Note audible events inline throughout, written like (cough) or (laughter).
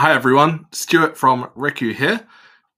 Hi everyone, Stuart from Riku here.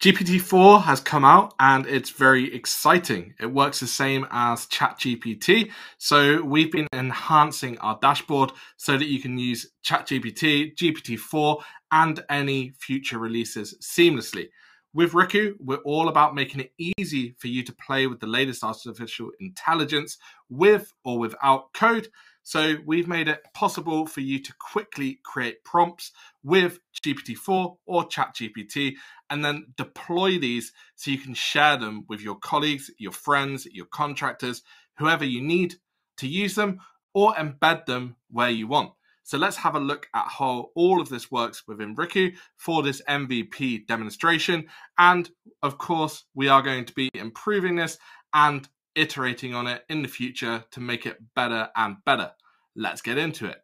GPT-4 has come out and it's very exciting. It works the same as ChatGPT. So we've been enhancing our dashboard so that you can use ChatGPT, GPT-4 and any future releases seamlessly. With Riku, we're all about making it easy for you to play with the latest artificial intelligence with or without code so we've made it possible for you to quickly create prompts with GPT-4 or ChatGPT and then deploy these so you can share them with your colleagues, your friends, your contractors, whoever you need to use them or embed them where you want. So let's have a look at how all of this works within Riku for this MVP demonstration. And of course, we are going to be improving this and iterating on it in the future to make it better and better. Let's get into it.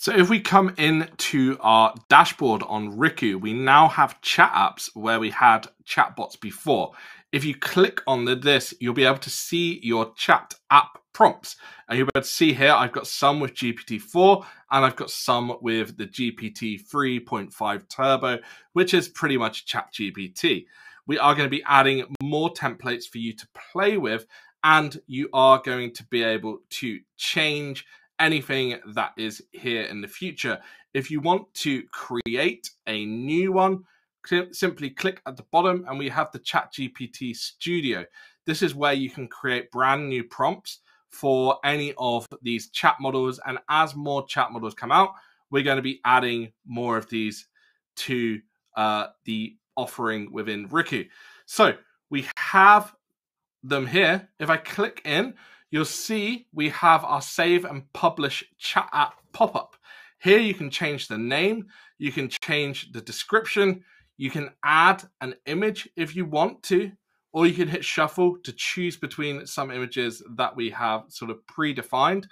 So if we come into our dashboard on Riku, we now have chat apps where we had chatbots before. If you click on the, this, you'll be able to see your chat app prompts. And you'll be able to see here, I've got some with GPT-4 and I've got some with the GPT 3.5 Turbo, which is pretty much ChatGPT we are going to be adding more templates for you to play with and you are going to be able to change anything that is here in the future. If you want to create a new one, simply click at the bottom and we have the ChatGPT Studio. This is where you can create brand new prompts for any of these chat models. And as more chat models come out, we're going to be adding more of these to uh, the offering within Riku. So we have them here. If I click in, you'll see we have our save and publish chat app pop up. Here you can change the name, you can change the description, you can add an image if you want to, or you can hit shuffle to choose between some images that we have sort of predefined.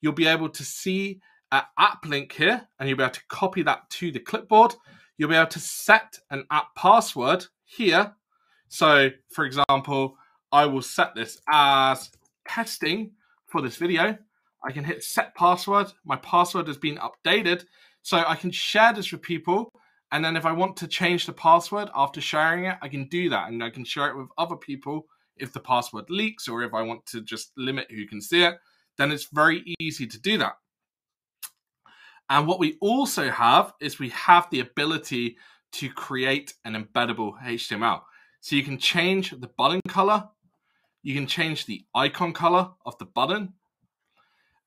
You'll be able to see an app link here and you'll be able to copy that to the clipboard you'll be able to set an app password here. So, for example, I will set this as testing for this video. I can hit set password. My password has been updated. So I can share this with people. And then if I want to change the password after sharing it, I can do that. And I can share it with other people if the password leaks or if I want to just limit who can see it, then it's very easy to do that. And what we also have is we have the ability to create an embeddable HTML. So you can change the button color, you can change the icon color of the button,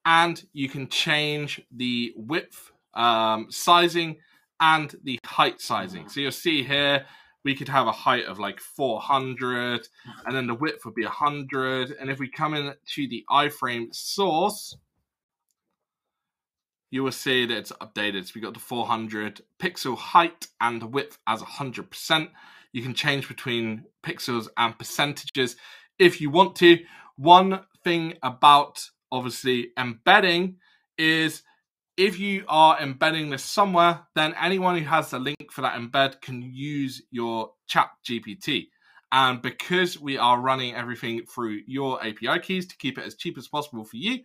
and you can change the width um, sizing and the height sizing. So you'll see here, we could have a height of like 400 and then the width would be 100. And if we come in to the iframe source, you will see that it's updated. So we got the 400 pixel height and width as 100%. You can change between pixels and percentages if you want to. One thing about obviously embedding is if you are embedding this somewhere, then anyone who has the link for that embed can use your chat GPT. And because we are running everything through your API keys to keep it as cheap as possible for you,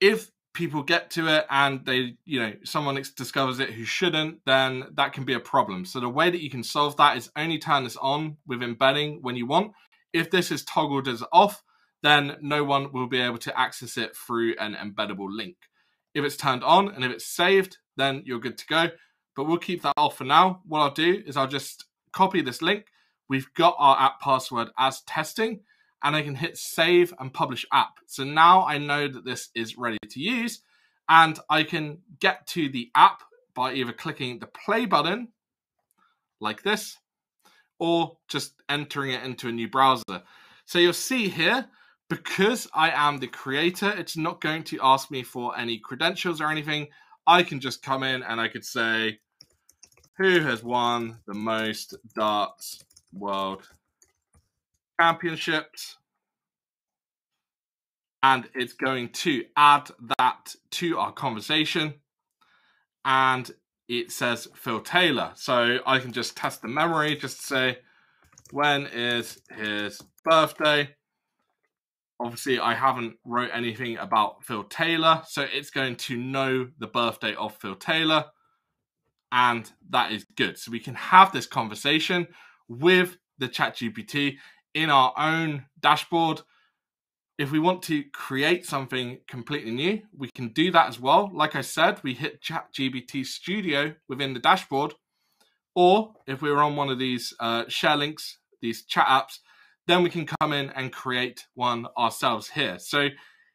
if people get to it and they you know someone discovers it who shouldn't then that can be a problem. So the way that you can solve that is only turn this on with embedding when you want. If this is toggled as off then no one will be able to access it through an embeddable link. If it's turned on and if it's saved then you're good to go. But we'll keep that off for now. What i'll do is i'll just copy this link. We've got our app password as testing and I can hit save and publish app. So now I know that this is ready to use and I can get to the app by either clicking the play button like this or just entering it into a new browser. So you'll see here, because I am the creator, it's not going to ask me for any credentials or anything. I can just come in and I could say, who has won the most darts world championships and it's going to add that to our conversation and it says Phil Taylor. So I can just test the memory, just say, when is his birthday? Obviously, I haven't wrote anything about Phil Taylor, so it's going to know the birthday of Phil Taylor. and that is good. So we can have this conversation with the ChatGPT in our own dashboard. If we want to create something completely new, we can do that as well. Like I said, we hit ChatGPT Studio within the dashboard. Or if we're on one of these uh, share links, these chat apps, then we can come in and create one ourselves here. So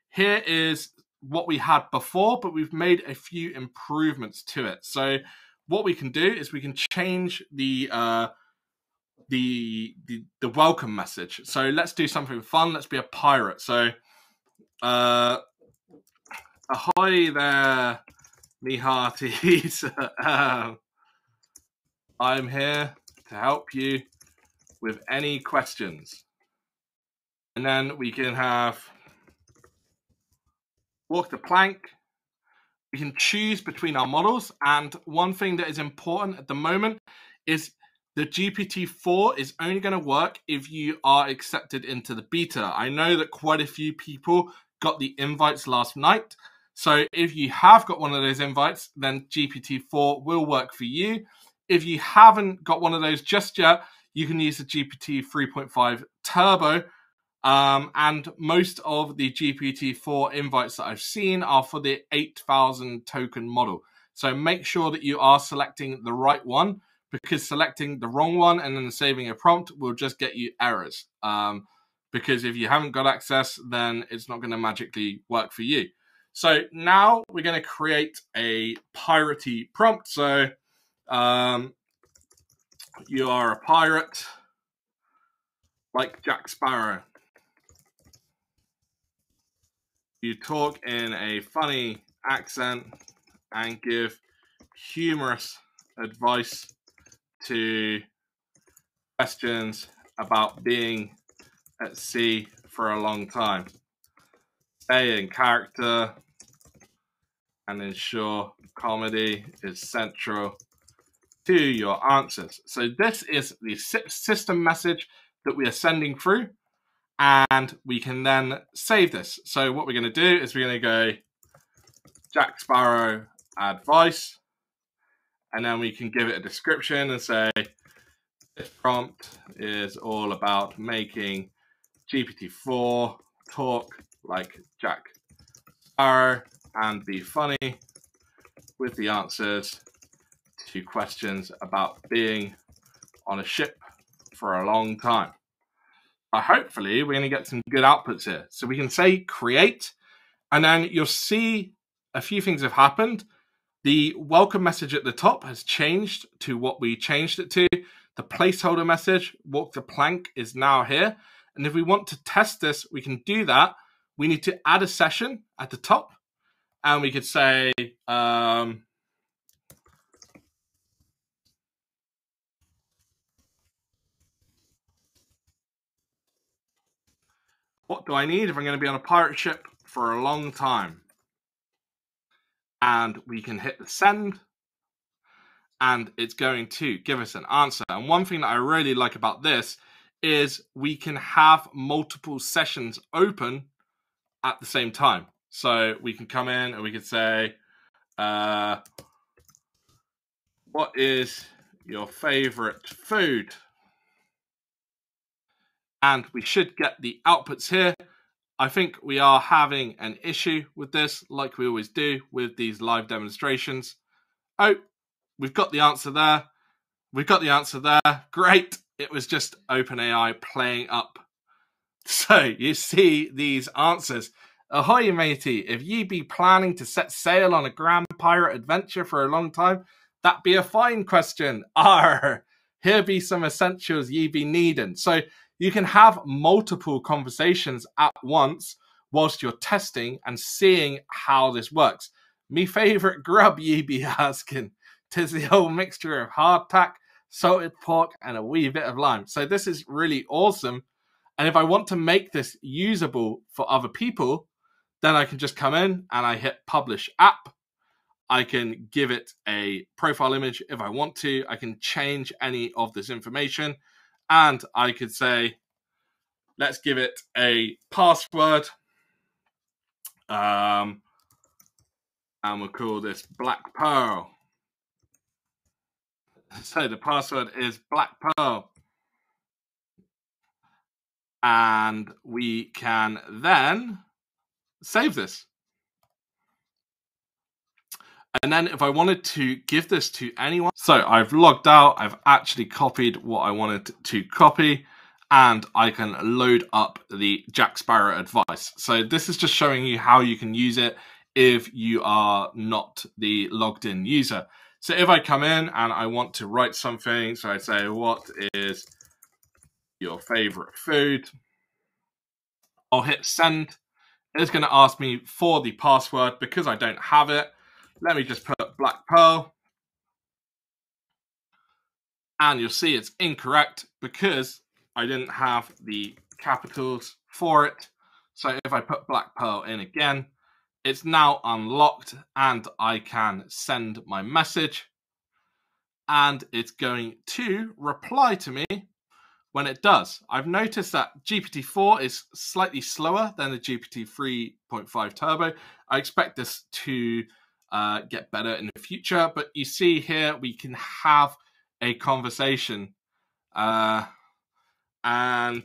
here is what we had before, but we've made a few improvements to it. So what we can do is we can change the uh, the, the the welcome message. So let's do something fun. Let's be a pirate. So uh, ahoy there, me hearties. (laughs) um, I'm here to help you with any questions. And then we can have walk the plank. We can choose between our models. And one thing that is important at the moment is the GPT-4 is only going to work if you are accepted into the beta. I know that quite a few people got the invites last night. So if you have got one of those invites, then GPT-4 will work for you. If you haven't got one of those just yet, you can use the GPT 3.5 Turbo. Um, and most of the GPT-4 invites that I've seen are for the 8,000 token model. So make sure that you are selecting the right one because selecting the wrong one and then saving a prompt will just get you errors. Um, because if you haven't got access, then it's not going to magically work for you. So now we're going to create a piratey prompt. So um, you are a pirate like Jack Sparrow. You talk in a funny accent and give humorous advice to questions about being at sea for a long time. Stay in character and ensure comedy is central to your answers. So this is the system message that we are sending through and we can then save this. So what we're going to do is we're going to go Jack Sparrow advice and then we can give it a description and say this prompt is all about making GPT-4 talk like Jack Sparrow and be funny with the answers to questions about being on a ship for a long time. But hopefully, we're going to get some good outputs here. So we can say create, and then you'll see a few things have happened. The welcome message at the top has changed to what we changed it to. The placeholder message, walk the plank, is now here. And if we want to test this, we can do that. We need to add a session at the top. And we could say, um, what do I need if I'm going to be on a pirate ship for a long time? And we can hit the send and it's going to give us an answer. And one thing that I really like about this is we can have multiple sessions open at the same time. So we can come in and we can say, uh, what is your favorite food? And we should get the outputs here. I think we are having an issue with this, like we always do with these live demonstrations. Oh, we've got the answer there. We've got the answer there. Great. It was just OpenAI playing up. (laughs) So you see these answers. Oh, Ahoy, matey. If ye be planning to set sail on a grand pirate adventure for a long time, that be a fine question. (laughs) R. Here be some essentials ye be needing. So you can have multiple conversations at once whilst you're testing and seeing how this works. Me favorite grub ye be asking. Tis the whole mixture of hardtack, salted pork, and a wee bit of lime. So this is really awesome. And if I want to make this usable for other people, then I can just come in and I hit publish app. I can give it a profile image if I want to. I can change any of this information and I could say, let's give it a password. Um, and we'll call this Black Pearl. (laughs) So the password is Black Pearl. And we can then save this. And then if I wanted to give this to anyone, so I've logged out, I've actually copied what I wanted to copy, and I can load up the Jack Sparrow advice. So this is just showing you how you can use it if you are not the logged in user. So if I come in and I want to write something, so I say, what is your favorite food? I'll hit send. It's going to ask me for the password because I don't have it. Let me just put Black Pearl. And you'll see it's incorrect because I didn't have the capitals for it. So if I put Black Pearl in again, it's now unlocked and I can send my message and it's going to reply to me when it does. I've noticed that GPT-4 is slightly slower than the GPT 3.5 Turbo. I expect this to uh, get better in the future. But you see here, we can have a conversation. Uh, and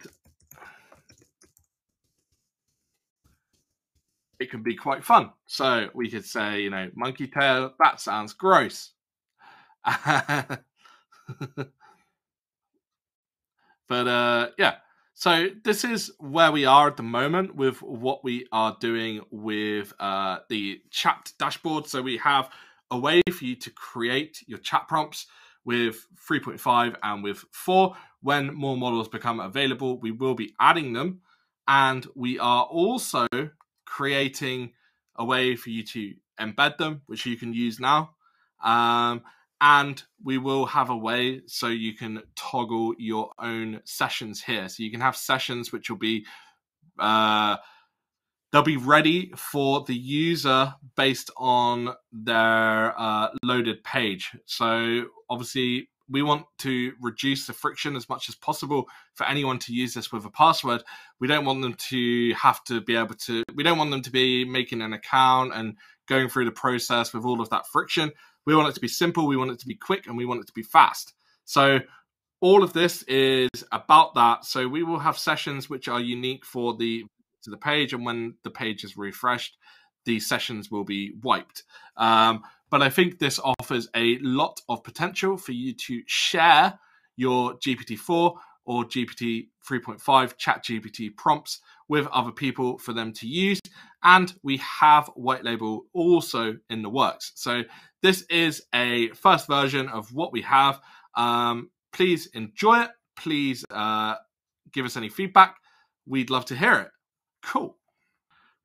it can be quite fun. So we could say, you know, monkey tail, that sounds gross. (laughs) but uh, yeah, so this is where we are at the moment with what we are doing with uh, the chat dashboard. So we have a way for you to create your chat prompts with 3.5 and with 4. When more models become available, we will be adding them. And we are also creating a way for you to embed them, which you can use now. Um, and we will have a way so you can toggle your own sessions here. So you can have sessions which will be uh, they'll be ready for the user based on their uh, loaded page. So obviously we want to reduce the friction as much as possible for anyone to use this with a password. We don't want them to have to be able to, we don't want them to be making an account and going through the process with all of that friction. We want it to be simple, we want it to be quick, and we want it to be fast. So all of this is about that. So we will have sessions which are unique for the to the page, and when the page is refreshed, the sessions will be wiped. Um, but I think this offers a lot of potential for you to share your GPT-4 or GPT 3.5 chat GPT prompts with other people for them to use. And we have white label also in the works. So this is a first version of what we have. Um, please enjoy it. Please uh, give us any feedback. We'd love to hear it. Cool.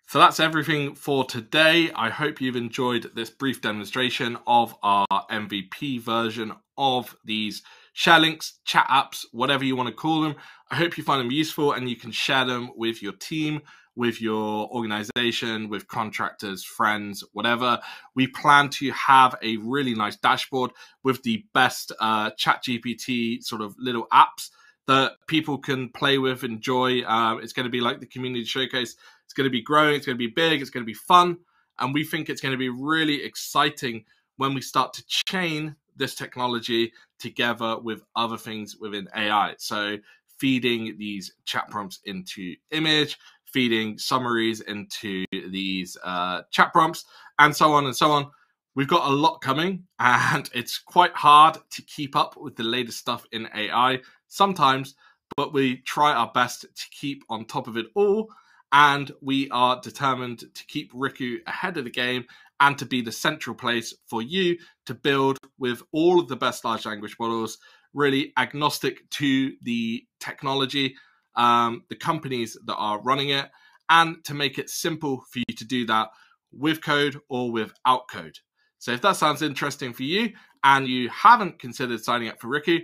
So that's everything for today. I hope you've enjoyed this brief demonstration of our MVP version of these share links, chat apps, whatever you want to call them. I hope you find them useful and you can share them with your team, with your organization, with contractors, friends, whatever. We plan to have a really nice dashboard with the best uh, chat GPT sort of little apps that people can play with, enjoy. Um, it's going to be like the community showcase. It's going to be growing. It's going to be big. It's going to be fun. And we think it's going to be really exciting when we start to chain this technology together with other things within AI. So feeding these chat prompts into image, feeding summaries into these uh, chat prompts, and so on and so on. We've got a lot coming, and (laughs) it's quite hard to keep up with the latest stuff in AI sometimes, but we try our best to keep on top of it all. And we are determined to keep Riku ahead of the game and to be the central place for you to build with all of the best large language models, really agnostic to the technology, um, the companies that are running it, and to make it simple for you to do that with code or without code. So if that sounds interesting for you and you haven't considered signing up for Riku,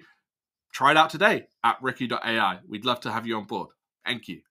try it out today at riku.ai. We'd love to have you on board. Thank you.